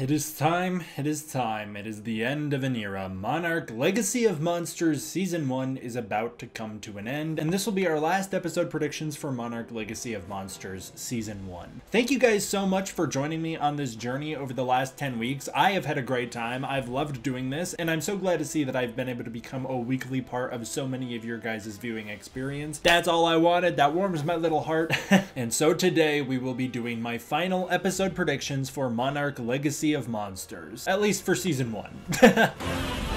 It is time, it is time, it is the end of an era. Monarch Legacy of Monsters Season 1 is about to come to an end, and this will be our last episode predictions for Monarch Legacy of Monsters Season 1. Thank you guys so much for joining me on this journey over the last 10 weeks. I have had a great time, I've loved doing this, and I'm so glad to see that I've been able to become a weekly part of so many of your guys' viewing experience. That's all I wanted, that warms my little heart. and so today we will be doing my final episode predictions for Monarch Legacy of Monsters. At least for season one.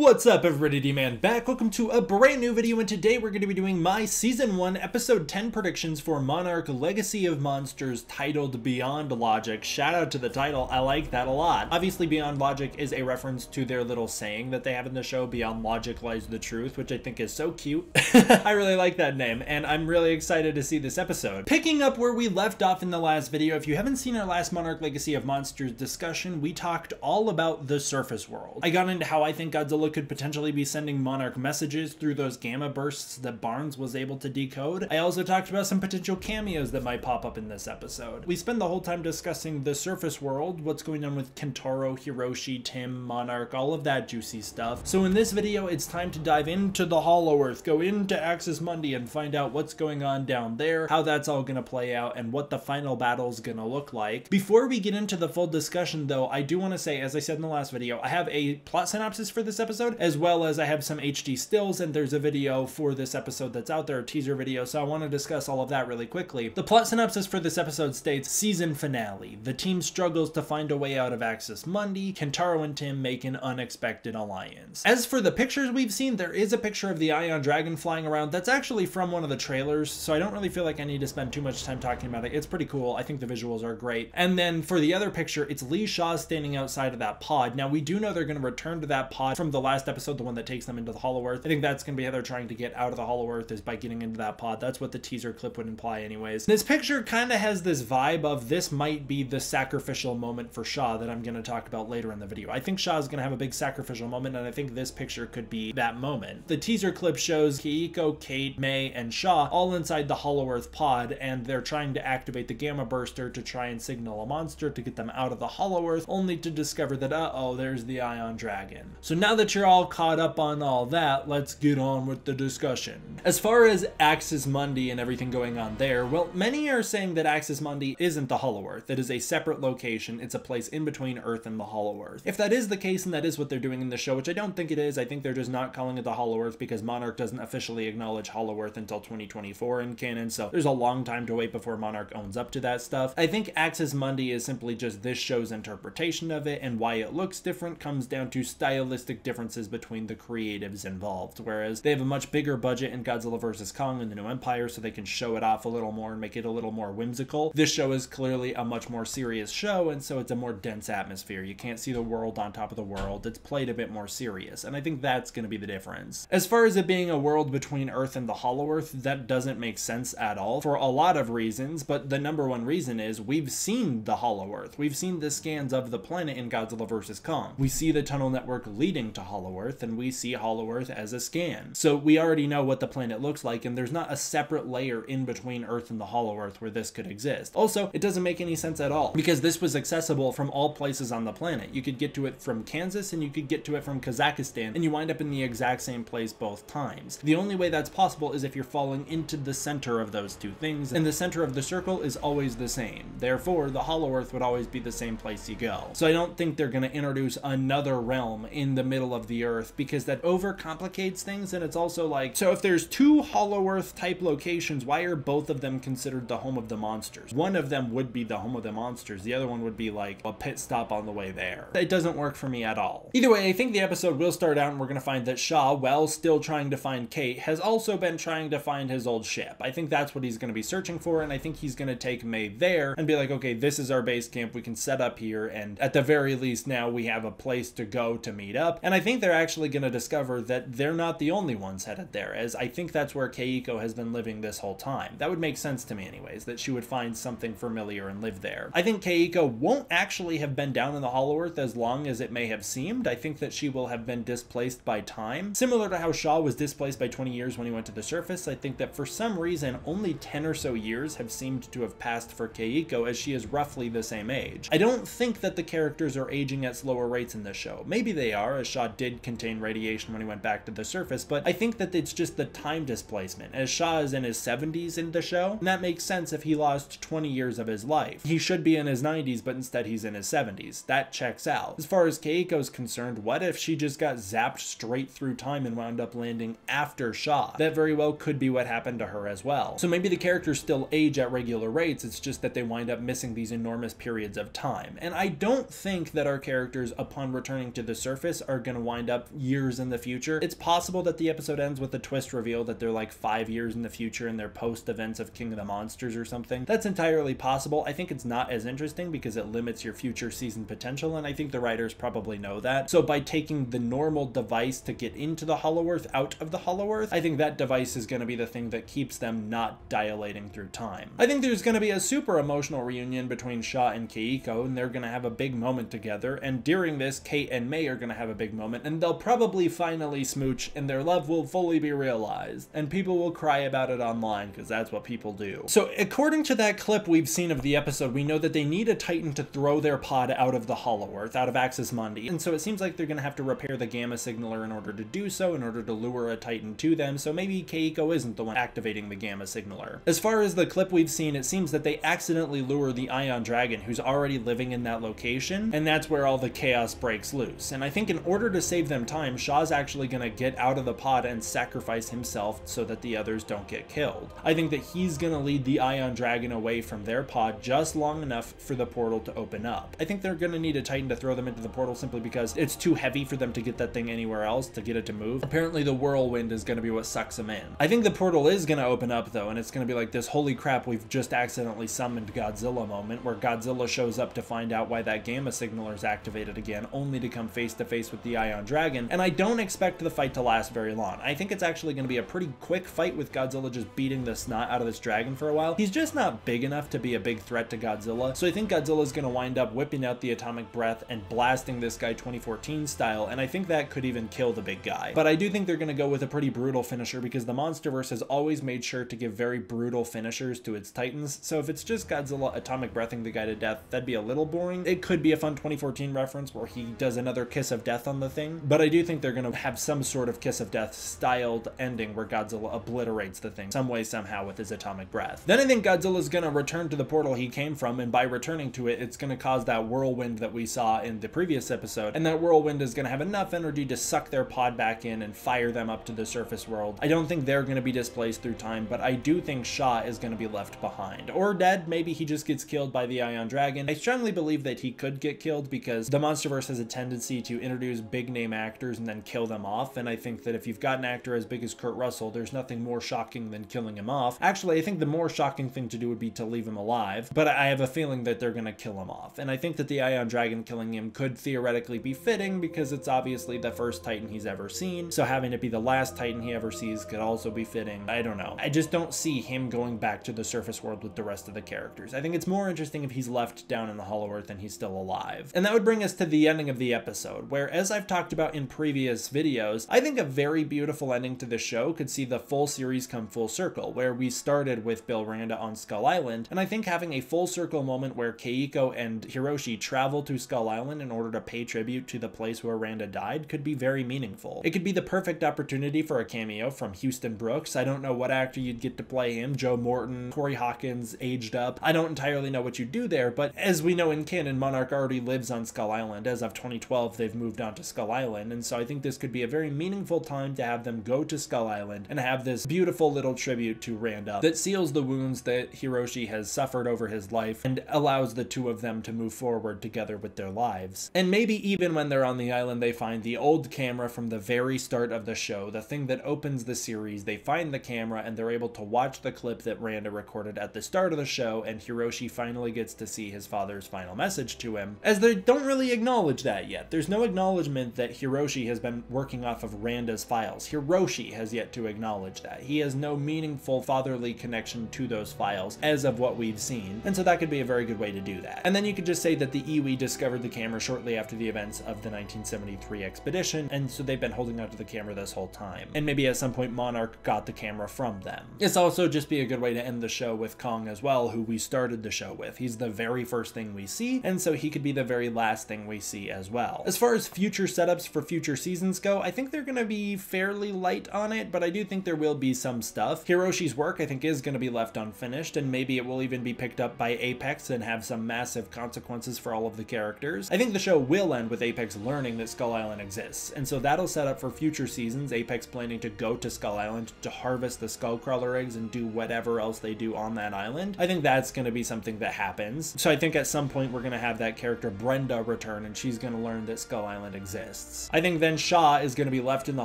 What's up everybody, D-Man back. Welcome to a brand new video and today we're going to be doing my Season 1 Episode 10 predictions for Monarch Legacy of Monsters titled Beyond Logic. Shout out to the title, I like that a lot. Obviously Beyond Logic is a reference to their little saying that they have in the show, Beyond Logic Lies the Truth, which I think is so cute. I really like that name and I'm really excited to see this episode. Picking up where we left off in the last video, if you haven't seen our last Monarch Legacy of Monsters discussion, we talked all about the surface world. I got into how I think Godzilla could potentially be sending Monarch messages through those gamma bursts that Barnes was able to decode. I also talked about some potential cameos that might pop up in this episode. We spend the whole time discussing the surface world, what's going on with Kentaro, Hiroshi, Tim, Monarch, all of that juicy stuff. So in this video, it's time to dive into the Hollow Earth, go into Axis Mundi and find out what's going on down there, how that's all gonna play out, and what the final battle's gonna look like. Before we get into the full discussion though, I do want to say, as I said in the last video, I have a plot synopsis for this episode episode, as well as I have some HD stills and there's a video for this episode that's out there, a teaser video, so I want to discuss all of that really quickly. The plot synopsis for this episode states, season finale. The team struggles to find a way out of Axis Mundi. Kentaro and Tim make an unexpected alliance. As for the pictures we've seen, there is a picture of the Ion Dragon flying around. That's actually from one of the trailers, so I don't really feel like I need to spend too much time talking about it. It's pretty cool. I think the visuals are great. And then for the other picture, it's Lee Shaw standing outside of that pod. Now, we do know they're going to return to that pod from the last episode, the one that takes them into the Hollow Earth. I think that's going to be how they're trying to get out of the Hollow Earth is by getting into that pod. That's what the teaser clip would imply anyways. This picture kind of has this vibe of this might be the sacrificial moment for Shaw that I'm going to talk about later in the video. I think Shaw is going to have a big sacrificial moment and I think this picture could be that moment. The teaser clip shows Keiko, Kate, May, and Shaw all inside the Hollow Earth pod and they're trying to activate the Gamma Burster to try and signal a monster to get them out of the Hollow Earth only to discover that uh-oh, there's the Ion Dragon. So now that you're all caught up on all that, let's get on with the discussion. As far as Axis Mundi and everything going on there, well, many are saying that Axis Mundi isn't the Hollow Earth. It is a separate location. It's a place in between Earth and the Hollow Earth. If that is the case and that is what they're doing in the show, which I don't think it is, I think they're just not calling it the Hollow Earth because Monarch doesn't officially acknowledge Hollow Earth until 2024 in canon, so there's a long time to wait before Monarch owns up to that stuff. I think Axis Mundi is simply just this show's interpretation of it, and why it looks different comes down to stylistic differences between the creatives involved, whereas they have a much bigger budget in Godzilla vs. Kong and the New Empire, so they can show it off a little more and make it a little more whimsical. This show is clearly a much more serious show, and so it's a more dense atmosphere. You can't see the world on top of the world. It's played a bit more serious, and I think that's going to be the difference. As far as it being a world between Earth and the Hollow Earth, that doesn't make sense at all for a lot of reasons, but the number one reason is we've seen the Hollow Earth. We've seen the scans of the planet in Godzilla vs. Kong. We see the tunnel network leading to Hollow Earth, and we see Hollow Earth as a scan. So we already know what the planet looks like, and there's not a separate layer in between Earth and the Hollow Earth where this could exist. Also, it doesn't make any sense at all, because this was accessible from all places on the planet. You could get to it from Kansas, and you could get to it from Kazakhstan, and you wind up in the exact same place both times. The only way that's possible is if you're falling into the center of those two things, and the center of the circle is always the same. Therefore, the Hollow Earth would always be the same place you go. So I don't think they're going to introduce another realm in the middle of the Earth, because that overcomplicates things, and it's also like, so if there's two Hollow Earth type locations, why are both of them considered the home of the monsters? One of them would be the home of the monsters, the other one would be like a pit stop on the way there. It doesn't work for me at all. Either way, I think the episode will start out and we're going to find that Shaw, while still trying to find Kate, has also been trying to find his old ship. I think that's what he's going to be searching for, and I think he's going to take May there and be like, okay, this is our base camp, we can set up here, and at the very least now we have a place to go to meet up. And I think think they're actually going to discover that they're not the only ones headed there, as I think that's where Keiko has been living this whole time. That would make sense to me anyways, that she would find something familiar and live there. I think Keiko won't actually have been down in the Hollow Earth as long as it may have seemed. I think that she will have been displaced by time. Similar to how Shaw was displaced by 20 years when he went to the surface, I think that for some reason, only 10 or so years have seemed to have passed for Keiko as she is roughly the same age. I don't think that the characters are aging at slower rates in this show. Maybe they are, as Shaw did contain radiation when he went back to the surface, but I think that it's just the time displacement, as Shaw is in his 70s in the show, and that makes sense if he lost 20 years of his life. He should be in his 90s, but instead he's in his 70s. That checks out. As far as Keiko's concerned, what if she just got zapped straight through time and wound up landing after Shaw? That very well could be what happened to her as well. So maybe the characters still age at regular rates, it's just that they wind up missing these enormous periods of time. And I don't think that our characters, upon returning to the surface, are going to wind up years in the future. It's possible that the episode ends with a twist reveal that they're like five years in the future and they're post events of King of the Monsters or something. That's entirely possible. I think it's not as interesting because it limits your future season potential, and I think the writers probably know that. So by taking the normal device to get into the Hollow Earth out of the Hollow Earth, I think that device is going to be the thing that keeps them not dilating through time. I think there's going to be a super emotional reunion between Shaw and Keiko, and they're going to have a big moment together, and during this, Kate and May are going to have a big moment, and they'll probably finally smooch, and their love will fully be realized, and people will cry about it online, because that's what people do. So according to that clip we've seen of the episode, we know that they need a Titan to throw their pod out of the Hollow Earth, out of Axis Mundi, and so it seems like they're going to have to repair the Gamma Signaler in order to do so, in order to lure a Titan to them, so maybe Keiko isn't the one activating the Gamma Signaler. As far as the clip we've seen, it seems that they accidentally lure the Ion Dragon, who's already living in that location, and that's where all the chaos breaks loose. And I think in order to save them time, Shaw's actually going to get out of the pod and sacrifice himself so that the others don't get killed. I think that he's going to lead the Ion Dragon away from their pod just long enough for the portal to open up. I think they're going to need a Titan to throw them into the portal simply because it's too heavy for them to get that thing anywhere else to get it to move. Apparently the whirlwind is going to be what sucks them in. I think the portal is going to open up though, and it's going to be like this holy crap, we've just accidentally summoned Godzilla moment where Godzilla shows up to find out why that gamma signaler is activated again, only to come face to face with the Ion Dragon. And I don't expect the fight to last very long. I think it's actually going to be a pretty quick fight with Godzilla just beating the snot out of this dragon for a while. He's just not big enough to be a big threat to Godzilla. So I think Godzilla is going to wind up whipping out the atomic breath and blasting this guy 2014 style. And I think that could even kill the big guy. But I do think they're going to go with a pretty brutal finisher because the Monsterverse has always made sure to give very brutal finishers to its titans. So if it's just Godzilla atomic breathing the guy to death, that'd be a little boring. It could be a fun 2014 reference where he does another kiss of death on the thing. But I do think they're going to have some sort of kiss of death styled ending where Godzilla obliterates the thing some way somehow with his atomic breath. Then I think Godzilla's going to return to the portal he came from and by returning to it, it's going to cause that whirlwind that we saw in the previous episode. And that whirlwind is going to have enough energy to suck their pod back in and fire them up to the surface world. I don't think they're going to be displaced through time, but I do think Shaw is going to be left behind. Or dead, maybe he just gets killed by the Ion Dragon. I strongly believe that he could get killed because the Monsterverse has a tendency to introduce big name actors and then kill them off. And I think that if you've got an actor as big as Kurt Russell, there's nothing more shocking than killing him off. Actually, I think the more shocking thing to do would be to leave him alive, but I have a feeling that they're going to kill him off. And I think that the Ion Dragon killing him could theoretically be fitting because it's obviously the first Titan he's ever seen. So having it be the last Titan he ever sees could also be fitting. I don't know. I just don't see him going back to the surface world with the rest of the characters. I think it's more interesting if he's left down in the Hollow Earth and he's still alive. And that would bring us to the ending of the episode, where as I've talked about in previous videos, I think a very beautiful ending to the show could see the full series come full circle, where we started with Bill Randa on Skull Island, and I think having a full circle moment where Keiko and Hiroshi travel to Skull Island in order to pay tribute to the place where Randa died could be very meaningful. It could be the perfect opportunity for a cameo from Houston Brooks. I don't know what actor you'd get to play him, Joe Morton, Corey Hawkins, aged up. I don't entirely know what you do there, but as we know in canon, Monarch already lives on Skull Island. As of 2012, they've moved on to Skull Island, and so I think this could be a very meaningful time to have them go to Skull Island and have this beautiful little tribute to Randa that seals the wounds that Hiroshi has suffered over his life and allows the two of them to move forward together with their lives. And maybe even when they're on the island, they find the old camera from the very start of the show, the thing that opens the series. They find the camera and they're able to watch the clip that Randa recorded at the start of the show, and Hiroshi finally gets to see his father's final message to him, as they don't really acknowledge that yet. There's no acknowledgement that Hiroshi has been working off of Randa's files. Hiroshi has yet to acknowledge that. He has no meaningful fatherly connection to those files as of what we've seen, and so that could be a very good way to do that. And then you could just say that the Iwi discovered the camera shortly after the events of the 1973 expedition, and so they've been holding onto the camera this whole time. And maybe at some point Monarch got the camera from them. It's also just be a good way to end the show with Kong as well, who we started the show with. He's the very first thing we see, and so he could be the very last thing we see as well. As far as future setups for future seasons go, I think they're going to be fairly light on it, but I do think there will be some stuff. Hiroshi's work, I think, is going to be left unfinished, and maybe it will even be picked up by Apex and have some massive consequences for all of the characters. I think the show will end with Apex learning that Skull Island exists, and so that'll set up for future seasons, Apex planning to go to Skull Island to harvest the Skullcrawler eggs and do whatever else they do on that island. I think that's going to be something that happens. So I think at some point we're going to have that character Brenda return and she's going to learn that Skull Island exists. I think then Shaw is going to be left in the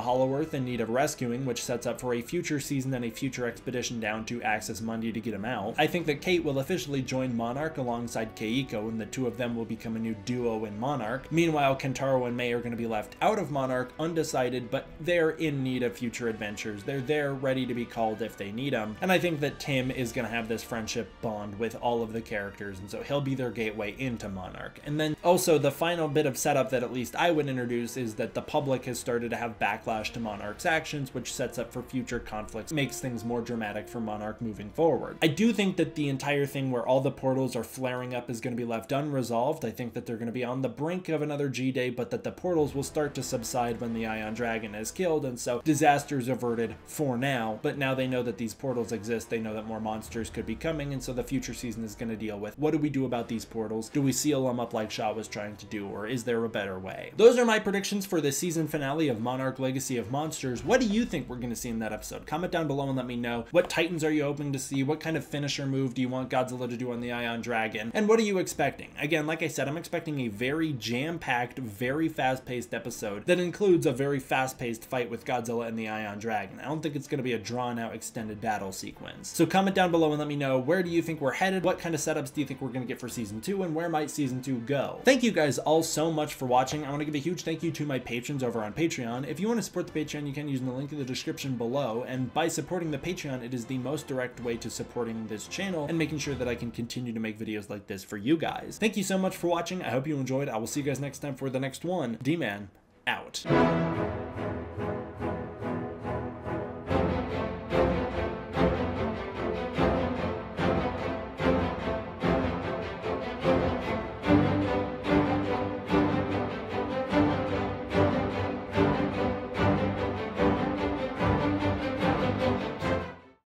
Hollow Earth in need of rescuing, which sets up for a future season and a future expedition down to Axis Mundi to get him out. I think that Kate will officially join Monarch alongside Keiko and the two of them will become a new duo in Monarch. Meanwhile, Kentaro and May are going to be left out of Monarch, undecided, but they're in need of future adventures. They're there ready to be called if they need them. And I think that Tim is going to have this friendship bond with all of the characters, and so he'll be their gateway into Monarch. And then also the final bit of setup that at least I would introduce is that the public has started to have backlash to Monarch's actions, which sets up for future conflicts, makes things more dramatic for Monarch moving forward. I do think that the entire thing where all the portals are flaring up is going to be left unresolved. I think that they're going to be on the brink of another G-Day, but that the portals will start to subside when the Ion Dragon is killed, and so disasters averted for now, but now they know that these portals exist, they know that more monsters could be coming, and so the future season is going to deal with what do we do about these portals? Do we seal them up like Shaw was trying to do, or is there a better way? Those are my predictions for the season finale of Monarch Legacy of Monsters. What do you think we're going to see in that episode? Comment down below and let me know. What Titans are you hoping to see? What kind of finisher move do you want Godzilla to do on the Ion Dragon? And what are you expecting? Again, like I said, I'm expecting a very jam-packed, very fast-paced episode that includes a very fast-paced fight with Godzilla and the Ion Dragon. I don't think it's going to be a drawn-out extended battle sequence. So comment down below and let me know where do you think we're headed? What kind of setups do you think we're going to get for season 2 and where might season 2 go? Thank you guys all so much for watching. I want to give a huge thank you to my patrons over on Patreon. If you want to support the Patreon, you can use the link in the description below. And by supporting the Patreon, it is the most direct way to supporting this channel and making sure that I can continue to make videos like this for you guys. Thank you so much for watching. I hope you enjoyed. I will see you guys next time for the next one. D-Man, out.